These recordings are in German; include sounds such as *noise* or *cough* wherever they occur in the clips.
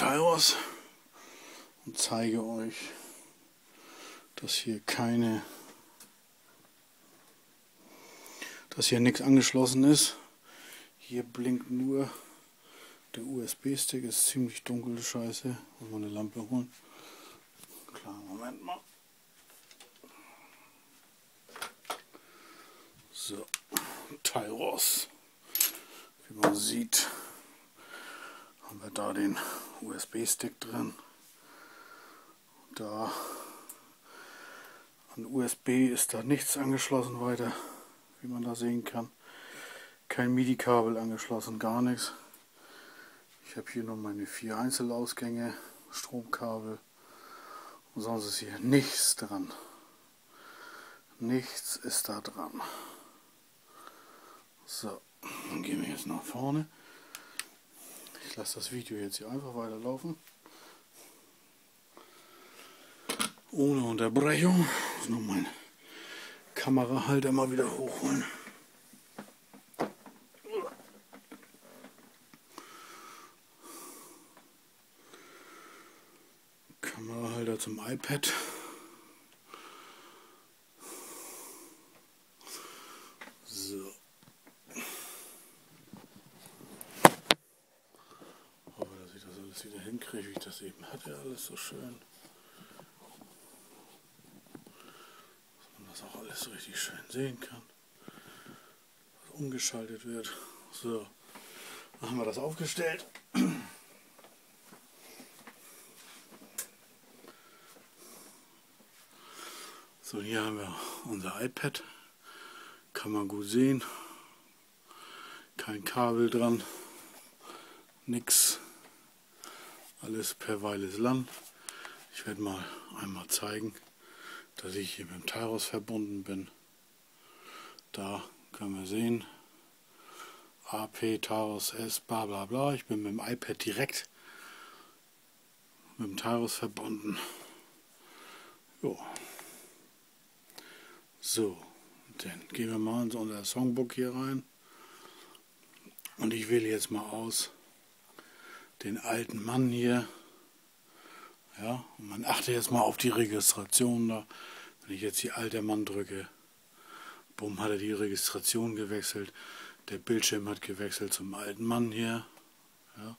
Tyros und zeige euch, dass hier keine, dass hier nichts angeschlossen ist. Hier blinkt nur der USB-Stick, ist ziemlich dunkel, scheiße. Muss mal eine Lampe holen. Klar, Moment mal. So, Tyros. Wie man sieht, haben wir da den USB-Stick drin. Da an USB ist da nichts angeschlossen weiter, wie man da sehen kann. Kein MIDI-Kabel angeschlossen, gar nichts. Ich habe hier nur meine vier Einzelausgänge, Stromkabel und sonst ist hier nichts dran. Nichts ist da dran. So, dann gehen wir jetzt nach vorne. Ich lasse das Video jetzt hier einfach weiterlaufen. Ohne Unterbrechung. Ich muss noch meinen Kamerahalter mal wieder hochholen. Kamerahalter zum iPad. Hinkriege, wie ich das eben hatte, alles so schön. Dass man das auch alles so richtig schön sehen kann. Was umgeschaltet wird. So, dann haben wir das aufgestellt. So, hier haben wir unser iPad. Kann man gut sehen. Kein Kabel dran. Nix. Alles per Weiles Land. Ich werde mal einmal zeigen, dass ich hier mit dem Tyros verbunden bin. Da können wir sehen, AP, Taurus S, bla bla bla. Ich bin mit dem iPad direkt mit dem Tyros verbunden. Jo. So, dann gehen wir mal in unser Songbook hier rein. Und ich wähle jetzt mal aus den alten Mann hier. Ja, und man achte jetzt mal auf die Registration da. Wenn ich jetzt hier alter Mann drücke, bumm, hat er die Registration gewechselt. Der Bildschirm hat gewechselt zum alten Mann hier. Ja,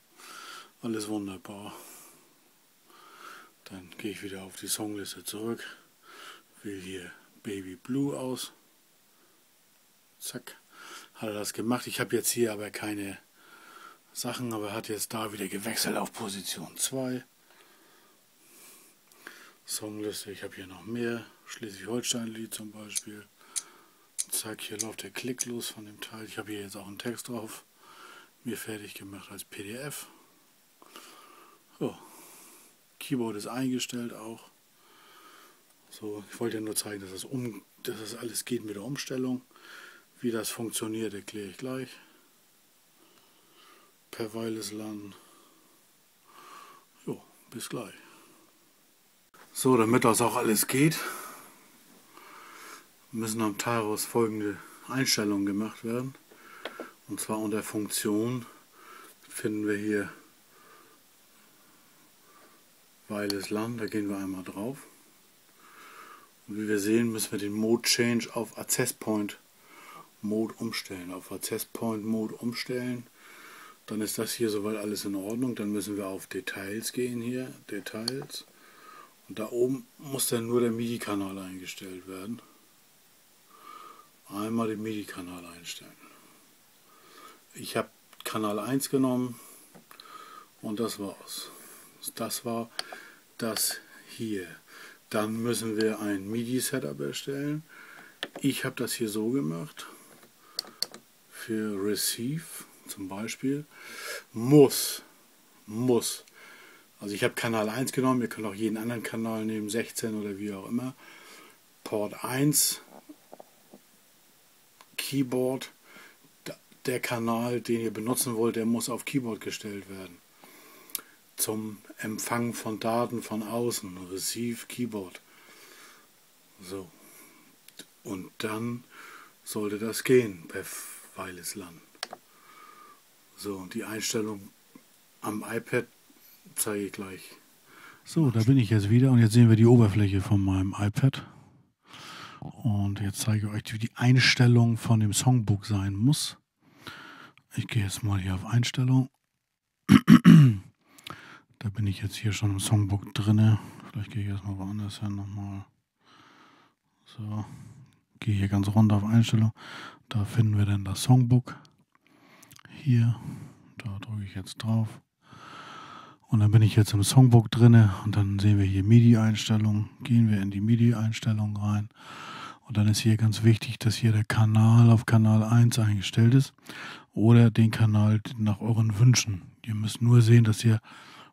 alles wunderbar. Dann gehe ich wieder auf die Songliste zurück, wähle hier Baby Blue aus. Zack, hat er das gemacht. Ich habe jetzt hier aber keine Sachen, aber er hat jetzt da wieder gewechselt auf Position 2. Songliste, ich habe hier noch mehr. Schleswig-Holstein-Lied zum Beispiel. Zack, hier läuft der Klick los von dem Teil. Ich habe hier jetzt auch einen Text drauf. Mir fertig gemacht als PDF. So. Keyboard ist eingestellt auch. So, ich wollte ja nur zeigen, dass das, um, dass das alles geht mit der Umstellung. Wie das funktioniert, erkläre ich gleich per Weilesland. Jo, bis gleich. So, damit das auch alles geht, müssen am Tyros folgende Einstellungen gemacht werden. Und zwar unter Funktion finden wir hier Weilesland, da gehen wir einmal drauf. Und wie wir sehen, müssen wir den Mode Change auf Access Point Mode umstellen. Auf Access Point Mode umstellen dann ist das hier soweit alles in Ordnung. Dann müssen wir auf Details gehen hier. Details. Und da oben muss dann nur der MIDI-Kanal eingestellt werden. Einmal den MIDI-Kanal einstellen. Ich habe Kanal 1 genommen und das war's. Das war das hier. Dann müssen wir ein MIDI-Setup erstellen. Ich habe das hier so gemacht. Für Receive zum Beispiel, muss, muss, also ich habe Kanal 1 genommen, ihr könnt auch jeden anderen Kanal nehmen, 16 oder wie auch immer, Port 1, Keyboard, der Kanal, den ihr benutzen wollt, der muss auf Keyboard gestellt werden. Zum Empfang von Daten von außen, Receive Keyboard. So. Und dann sollte das gehen per Weilesland. So, und die Einstellung am iPad zeige ich gleich. So, da bin ich jetzt wieder und jetzt sehen wir die Oberfläche von meinem iPad. Und jetzt zeige ich euch, wie die Einstellung von dem Songbook sein muss. Ich gehe jetzt mal hier auf Einstellung. *clears throat* da bin ich jetzt hier schon im Songbook drinne. Vielleicht gehe ich erstmal woanders hin nochmal. So, gehe hier ganz runter auf Einstellung. Da finden wir dann das Songbook. Hier, da drücke ich jetzt drauf. Und dann bin ich jetzt im Songbook drinne und dann sehen wir hier MIDI-Einstellungen. Gehen wir in die MIDI-Einstellungen rein. Und dann ist hier ganz wichtig, dass hier der Kanal auf Kanal 1 eingestellt ist oder den Kanal nach euren Wünschen. Ihr müsst nur sehen, dass ihr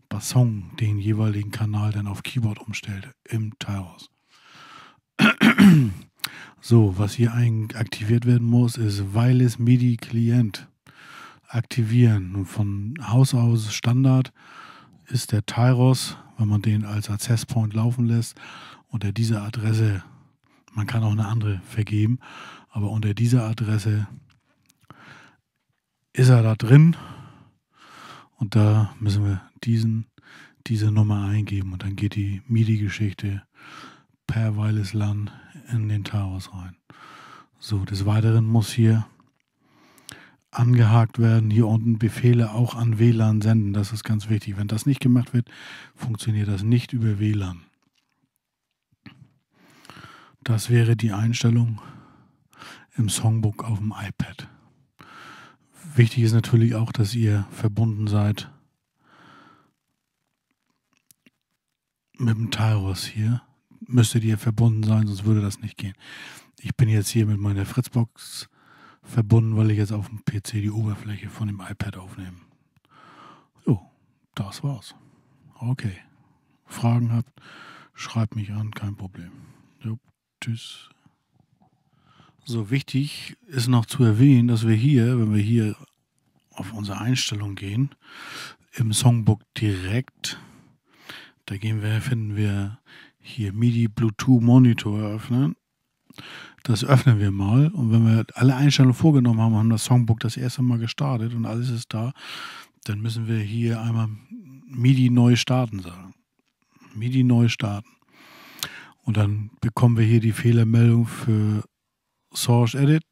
bei Song den jeweiligen Kanal dann auf Keyboard umstellt im Teilhaus. *clears throat* so, was hier aktiviert werden muss, ist Wireless MIDI Client aktivieren. Und von Haus aus Standard ist der Tyros, wenn man den als Access Point laufen lässt, unter dieser Adresse, man kann auch eine andere vergeben, aber unter dieser Adresse ist er da drin und da müssen wir diesen, diese Nummer eingeben und dann geht die MIDI-Geschichte per Wireless LAN in den Tyros rein. So, des Weiteren muss hier angehakt werden, hier unten Befehle auch an WLAN senden. Das ist ganz wichtig. Wenn das nicht gemacht wird, funktioniert das nicht über WLAN. Das wäre die Einstellung im Songbook auf dem iPad. Wichtig ist natürlich auch, dass ihr verbunden seid mit dem Tyros hier. Müsstet ihr verbunden sein, sonst würde das nicht gehen. Ich bin jetzt hier mit meiner Fritzbox verbunden, weil ich jetzt auf dem PC die Oberfläche von dem iPad aufnehme. Jo, das war's. Okay. Fragen habt, schreibt mich an, kein Problem. Jo, tschüss. So wichtig ist noch zu erwähnen, dass wir hier, wenn wir hier auf unsere Einstellung gehen, im Songbook direkt, da gehen wir, finden wir hier MIDI Bluetooth Monitor öffnen das öffnen wir mal. Und wenn wir alle Einstellungen vorgenommen haben, haben das Songbook das erste Mal gestartet und alles ist da, dann müssen wir hier einmal MIDI neu starten sagen. MIDI neu starten. Und dann bekommen wir hier die Fehlermeldung für Source Edit,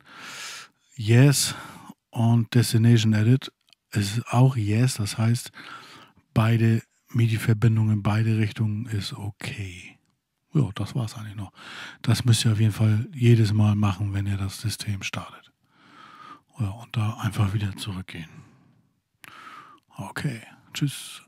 Yes und Destination Edit. Es ist auch Yes, das heißt, beide MIDI-Verbindungen in beide Richtungen ist okay ja, das war es eigentlich noch. Das müsst ihr auf jeden Fall jedes Mal machen, wenn ihr das System startet. Ja, und da einfach wieder zurückgehen. Okay, tschüss.